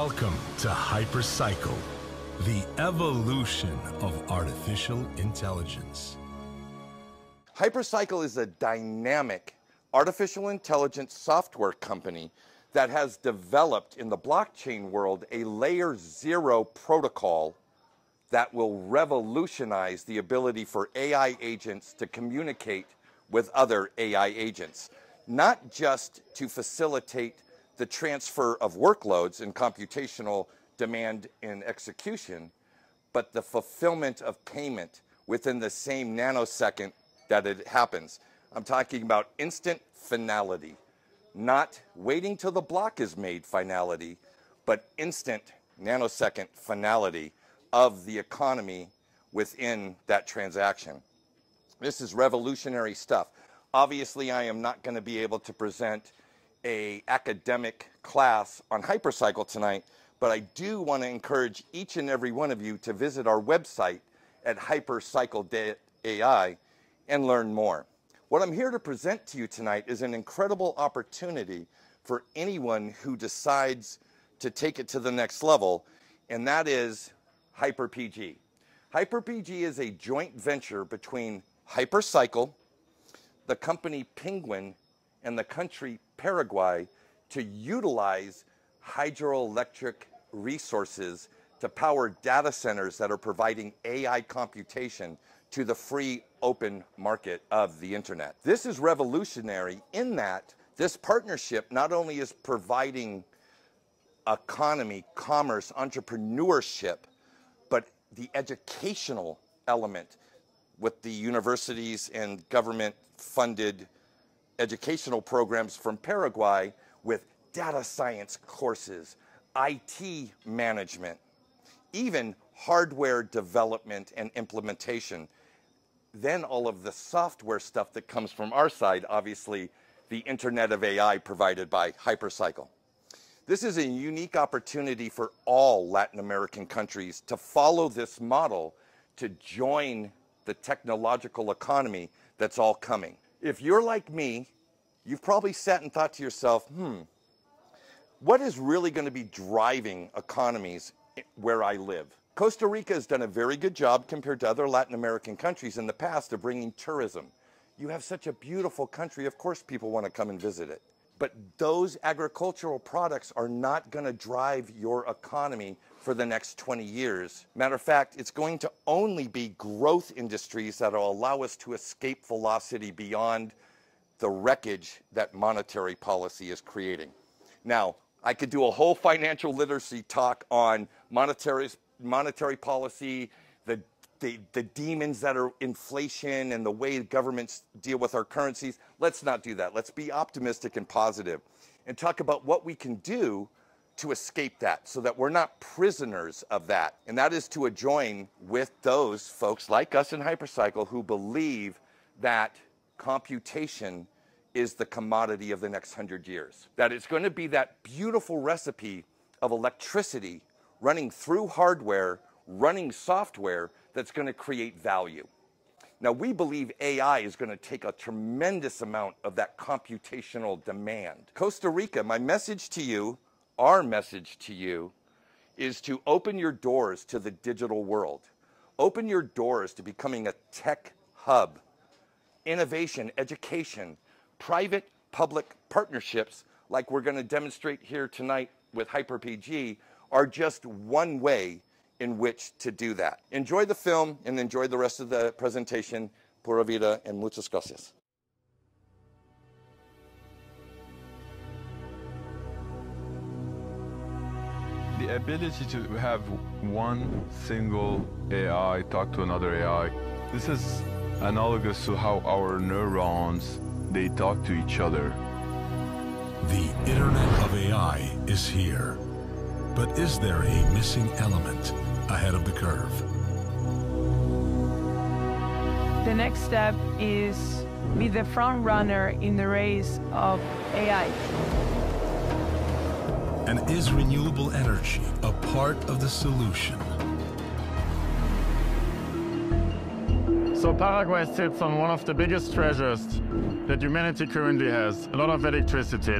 Welcome to Hypercycle, the evolution of artificial intelligence. Hypercycle is a dynamic artificial intelligence software company that has developed in the blockchain world a layer zero protocol that will revolutionize the ability for AI agents to communicate with other AI agents, not just to facilitate the transfer of workloads and computational demand and execution, but the fulfillment of payment within the same nanosecond that it happens. I'm talking about instant finality, not waiting till the block is made finality, but instant nanosecond finality of the economy within that transaction. This is revolutionary stuff. Obviously, I am not going to be able to present a academic class on hypercycle tonight, but I do want to encourage each and every one of you to visit our website at hypercycle.ai and learn more. What I'm here to present to you tonight is an incredible opportunity for anyone who decides to take it to the next level, and that is HyperPG. HyperPG is a joint venture between Hypercycle, the company Penguin, and the country Paraguay to utilize hydroelectric resources to power data centers that are providing AI computation to the free open market of the internet. This is revolutionary in that this partnership not only is providing economy, commerce, entrepreneurship, but the educational element with the universities and government funded educational programs from Paraguay with data science courses, IT management, even hardware development and implementation. Then all of the software stuff that comes from our side, obviously the Internet of AI provided by Hypercycle. This is a unique opportunity for all Latin American countries to follow this model to join the technological economy that's all coming. If you're like me, you've probably sat and thought to yourself, hmm, what is really going to be driving economies where I live? Costa Rica has done a very good job compared to other Latin American countries in the past of bringing tourism. You have such a beautiful country, of course people want to come and visit it. But those agricultural products are not going to drive your economy for the next 20 years. Matter of fact, it's going to only be growth industries that will allow us to escape velocity beyond the wreckage that monetary policy is creating. Now, I could do a whole financial literacy talk on monetary, monetary policy, the, the, the demons that are inflation and the way governments deal with our currencies. Let's not do that. Let's be optimistic and positive and talk about what we can do to escape that so that we're not prisoners of that. And that is to join with those folks like us in Hypercycle who believe that computation is the commodity of the next hundred years. That it's going to be that beautiful recipe of electricity running through hardware, running software that's going to create value. Now, we believe AI is going to take a tremendous amount of that computational demand. Costa Rica, my message to you our message to you is to open your doors to the digital world. Open your doors to becoming a tech hub. Innovation, education, private public partnerships, like we're going to demonstrate here tonight with HyperPG, are just one way in which to do that. Enjoy the film and enjoy the rest of the presentation. Pura vida and muchas gracias. The ability to have one single AI talk to another AI, this is analogous to how our neurons, they talk to each other. The Internet of AI is here. But is there a missing element ahead of the curve? The next step is be the front runner in the race of AI. And is renewable energy a part of the solution? So Paraguay sits on one of the biggest treasures that humanity currently has, a lot of electricity.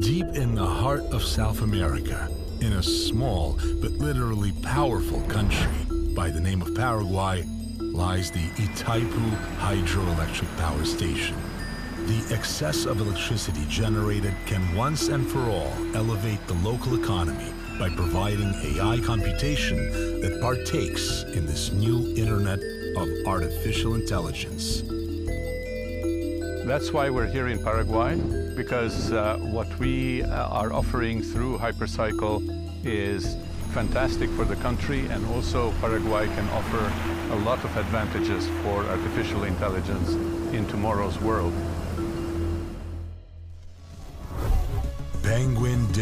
Deep in the heart of South America, in a small but literally powerful country by the name of Paraguay, lies the Itaipu Hydroelectric Power Station. The excess of electricity generated can once and for all elevate the local economy by providing AI computation that partakes in this new internet of artificial intelligence. That's why we're here in Paraguay, because uh, what we uh, are offering through Hypercycle is fantastic for the country, and also Paraguay can offer a lot of advantages for artificial intelligence in tomorrow's world.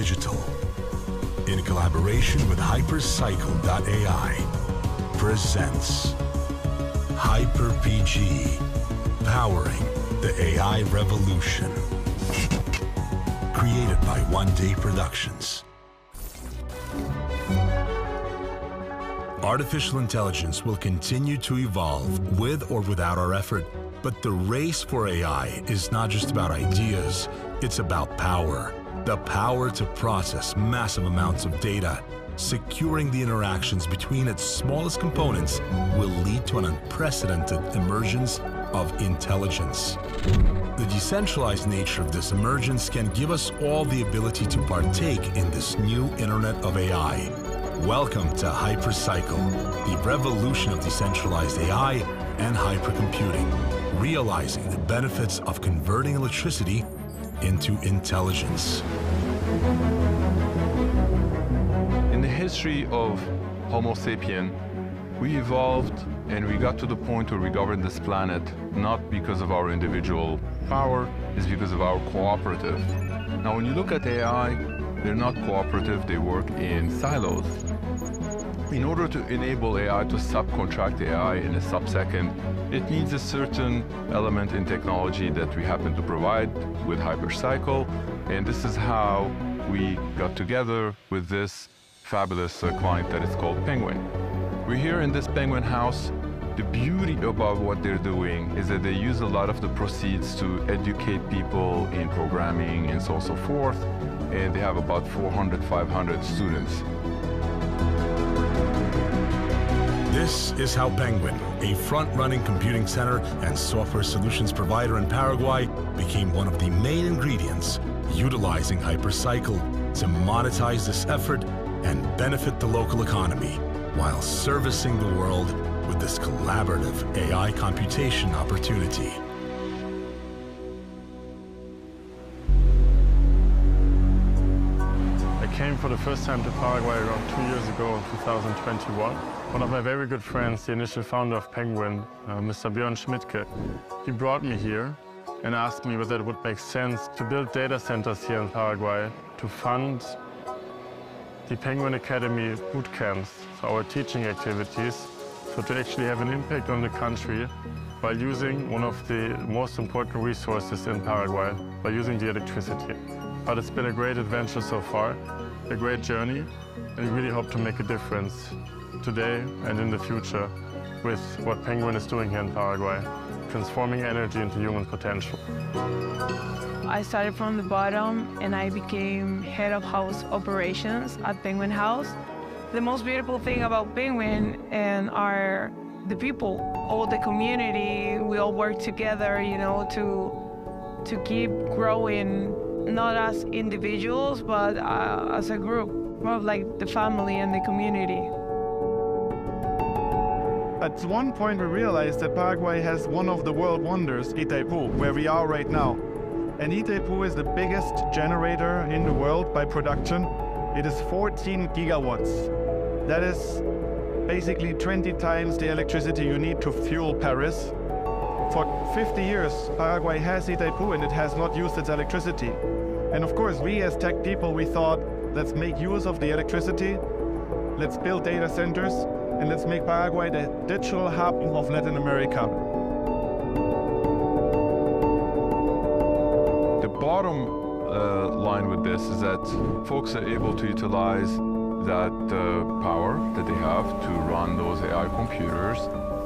Digital, in collaboration with Hypercycle.ai, presents HyperPG, powering the AI revolution. Created by One Day Productions. Artificial intelligence will continue to evolve with or without our effort. But the race for AI is not just about ideas, it's about power. The power to process massive amounts of data. Securing the interactions between its smallest components will lead to an unprecedented emergence of intelligence. The decentralized nature of this emergence can give us all the ability to partake in this new Internet of AI. Welcome to Hypercycle, the revolution of decentralized AI and hypercomputing, realizing the benefits of converting electricity into intelligence. In the history of Homo sapien, we evolved and we got to the point where we govern this planet not because of our individual power, it's because of our cooperative. Now, when you look at AI, they're not cooperative, they work in silos. In order to enable AI to subcontract AI in a sub-second, it needs a certain element in technology that we happen to provide with Hypercycle, and this is how we got together with this fabulous uh, client that is called Penguin. We're here in this Penguin house. The beauty about what they're doing is that they use a lot of the proceeds to educate people in programming and so on and so forth, and they have about 400, 500 students. This is how Penguin, a front-running computing center and software solutions provider in Paraguay, became one of the main ingredients utilizing Hypercycle to monetize this effort and benefit the local economy while servicing the world with this collaborative AI computation opportunity. For the first time to Paraguay around two years ago in 2021. One of my very good friends, the initial founder of Penguin, uh, Mr. Björn Schmidtke, he brought me here and asked me whether it would make sense to build data centers here in Paraguay to fund the Penguin Academy boot camps, so our teaching activities, so to actually have an impact on the country by using one of the most important resources in Paraguay, by using the electricity. But it's been a great adventure so far, a great journey, and we really hope to make a difference today and in the future with what Penguin is doing here in Paraguay, transforming energy into human potential. I started from the bottom and I became head of house operations at Penguin House. The most beautiful thing about Penguin and are the people, all the community. We all work together, you know, to to keep growing, not as individuals, but uh, as a group, more of like the family and the community. At one point, we realized that Paraguay has one of the world wonders, Itaipu, where we are right now. And Itaipu is the biggest generator in the world by production. It is 14 gigawatts. That is basically 20 times the electricity you need to fuel Paris. For 50 years, Paraguay has Itaipu and it has not used its electricity. And of course, we as tech people, we thought, let's make use of the electricity, let's build data centers, and let's make Paraguay the digital hub of Latin America. The bottom uh, line with this is that folks are able to utilize that uh, power that they have to run those AI computers.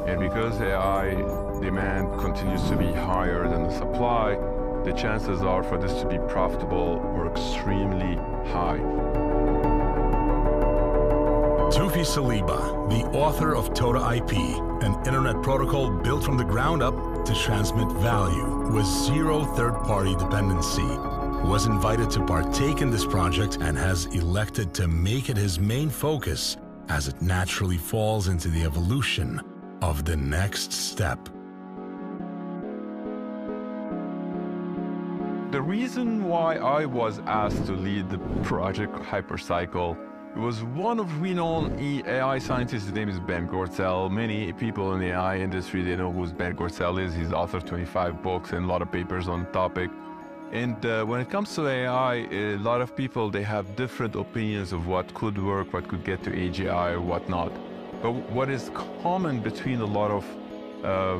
And because AI demand continues to be higher than the supply, the chances are for this to be profitable are extremely high. Toufic Saliba, the author of Toda IP, an internet protocol built from the ground up to transmit value with zero third-party dependency, was invited to partake in this project and has elected to make it his main focus as it naturally falls into the evolution of the next step. Reason why I was asked to lead the project Hypercycle was one of renowned AI scientists. His name is Ben Goertzel. Many people in the AI industry, they know who Ben Goertzel is. He's author of 25 books and a lot of papers on the topic. And uh, when it comes to AI, a lot of people, they have different opinions of what could work, what could get to AGI or whatnot. But what is common between a lot of uh,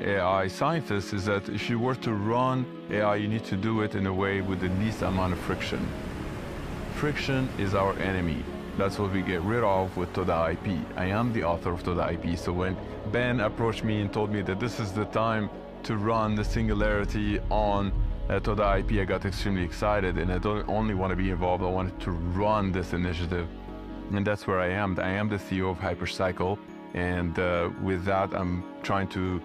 AI scientists is that if you were to run AI, you need to do it in a way with the least amount of friction friction is our enemy. That's what we get rid of with Toda IP. I am the author of Toda IP, so when Ben approached me and told me that this is the time to run the singularity on uh, Toda IP, I got extremely excited, and I don't only want to be involved, I wanted to run this initiative. And that's where I am. I am the CEO of Hypercycle, and uh, with that, I'm trying to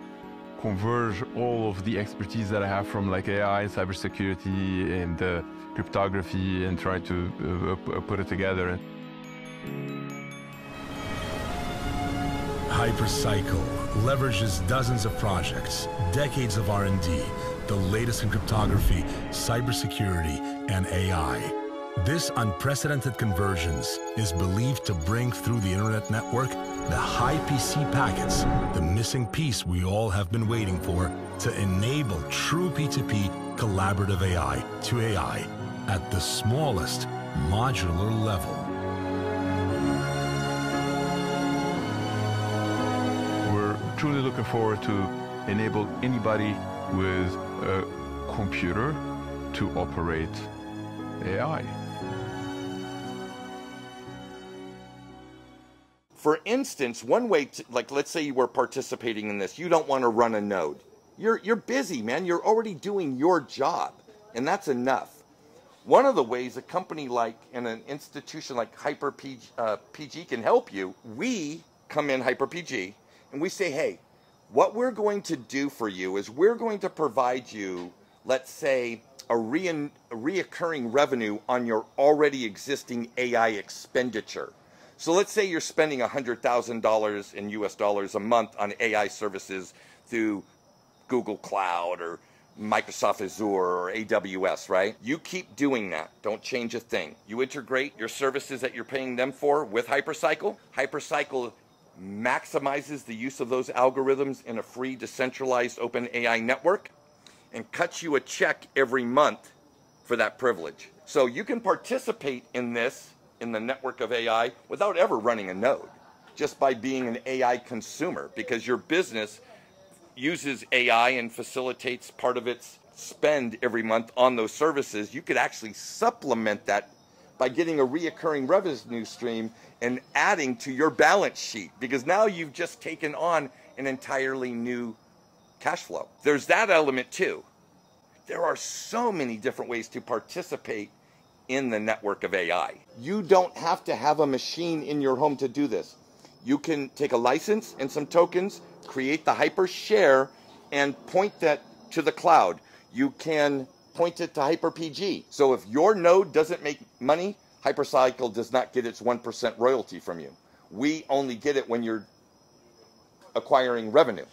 converge all of the expertise that I have from like AI, cybersecurity, and uh, cryptography and try to uh, put it together. Hypercycle leverages dozens of projects, decades of R&D, the latest in cryptography, cybersecurity, and AI. This unprecedented convergence is believed to bring through the internet network the high PC packets, the missing piece we all have been waiting for to enable true P2P collaborative AI to AI at the smallest modular level. We're truly looking forward to enable anybody with a computer to operate AI. For instance, one way, to, like let's say you were participating in this, you don't want to run a node. You're, you're busy, man. You're already doing your job, and that's enough. One of the ways a company like and an institution like HyperPG uh, PG can help you, we come in HyperPG and we say, hey, what we're going to do for you is we're going to provide you, let's say, a, re- a reoccurring revenue on your already existing AI expenditure. So let's say you're spending $100,000 in US dollars a month on AI services through Google Cloud or Microsoft Azure or AWS, right? You keep doing that. Don't change a thing. You integrate your services that you're paying them for with Hypercycle. Hypercycle maximizes the use of those algorithms in a free, decentralized open AI network and cuts you a check every month for that privilege. So you can participate in this in the network of AI without ever running a node, just by being an AI consumer because your business uses AI and facilitates part of its spend every month on those services, you could actually supplement that by getting a reoccurring revenue stream and adding to your balance sheet because now you've just taken on an entirely new cash flow. There's that element too. There are so many different ways to participate in the network of AI. You don't have to have a machine in your home to do this. You can take a license and some tokens, create the hyper share and point that to the cloud. You can point it to HyperPG. So if your node doesn't make money, Hypercycle does not get its 1% royalty from you. We only get it when you're acquiring revenue.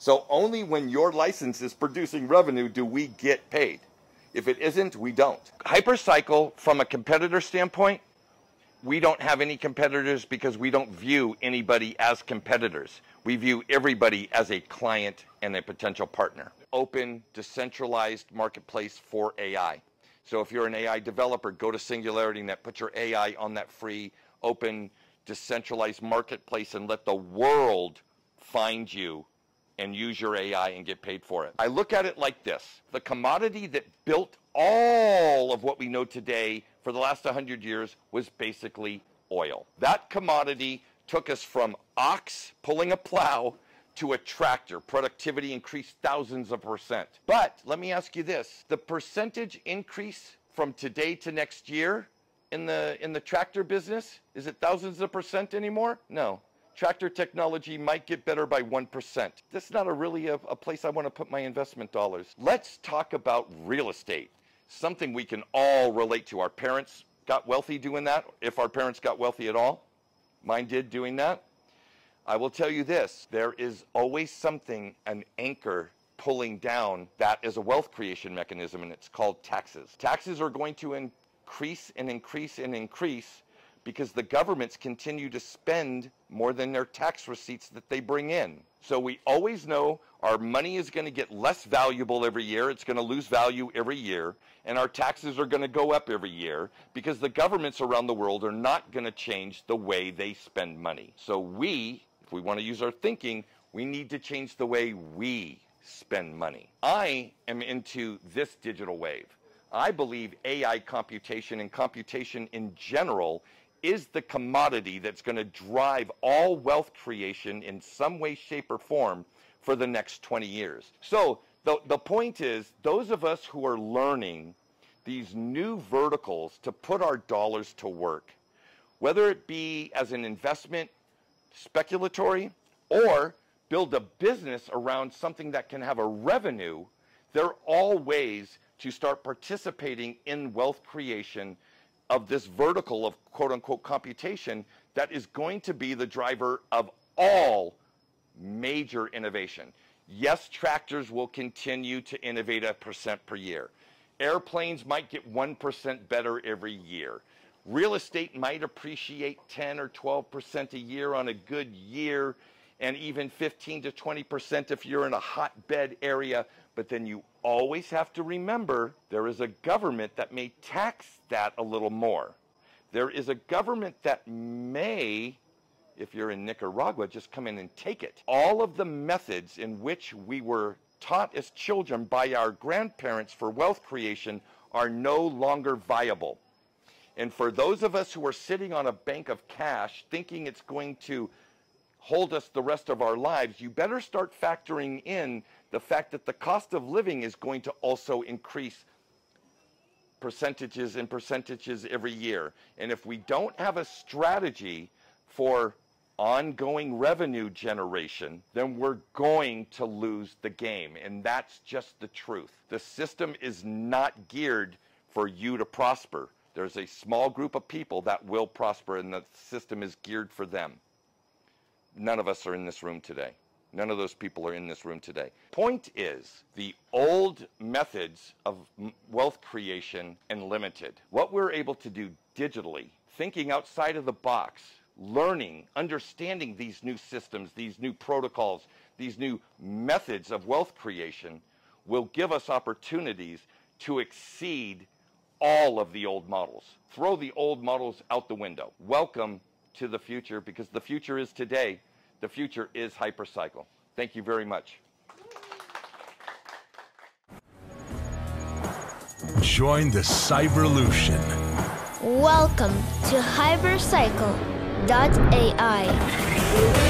So only when your license is producing revenue do we get paid. If it isn't, we don't. Hypercycle, from a competitor standpoint, we don't have any competitors because we don't view anybody as competitors. We view everybody as a client and a potential partner. Open, decentralized marketplace for AI. So if you're an AI developer, go to SingularityNet, put your AI on that free, open, decentralized marketplace and let the world find you and use your AI and get paid for it. I look at it like this. The commodity that built all of what we know today for the last 100 years was basically oil. That commodity took us from ox pulling a plow to a tractor. Productivity increased thousands of percent. But let me ask you this the percentage increase from today to next year in the, in the tractor business, is it thousands of percent anymore? No. Tractor technology might get better by 1%. That's not a really a, a place I want to put my investment dollars. Let's talk about real estate, something we can all relate to. Our parents got wealthy doing that, if our parents got wealthy at all. Mine did doing that. I will tell you this there is always something, an anchor pulling down that is a wealth creation mechanism, and it's called taxes. Taxes are going to increase and increase and increase because the governments continue to spend more than their tax receipts that they bring in. So we always know our money is going to get less valuable every year. It's going to lose value every year. And our taxes are going to go up every year because the governments around the world are not going to change the way they spend money. So we, if we want to use our thinking, we need to change the way we spend money. I am into this digital wave. I believe AI computation and computation in general is the commodity that's going to drive all wealth creation in some way, shape, or form for the next 20 years. So the, the point is, those of us who are learning these new verticals to put our dollars to work, whether it be as an investment, speculatory, or build a business around something that can have a revenue, they're all ways to start participating in wealth creation of this vertical of quote unquote computation that is going to be the driver of all major innovation. Yes, tractors will continue to innovate a percent per year. Airplanes might get 1% better every year. Real estate might appreciate 10 or 12% a year on a good year, and even 15 to 20% if you're in a hotbed area. But then you always have to remember there is a government that may tax that a little more. There is a government that may, if you're in Nicaragua, just come in and take it. All of the methods in which we were taught as children by our grandparents for wealth creation are no longer viable. And for those of us who are sitting on a bank of cash thinking it's going to hold us the rest of our lives, you better start factoring in the fact that the cost of living is going to also increase percentages and percentages every year. And if we don't have a strategy for ongoing revenue generation, then we're going to lose the game. And that's just the truth. The system is not geared for you to prosper. There's a small group of people that will prosper, and the system is geared for them. None of us are in this room today. None of those people are in this room today. Point is, the old methods of wealth creation and limited, what we're able to do digitally, thinking outside of the box, learning, understanding these new systems, these new protocols, these new methods of wealth creation will give us opportunities to exceed all of the old models. Throw the old models out the window. Welcome to the future because the future is today the future is hypercycle. Thank you very much. Join the Cyberlution. Welcome to Hypercycle.ai.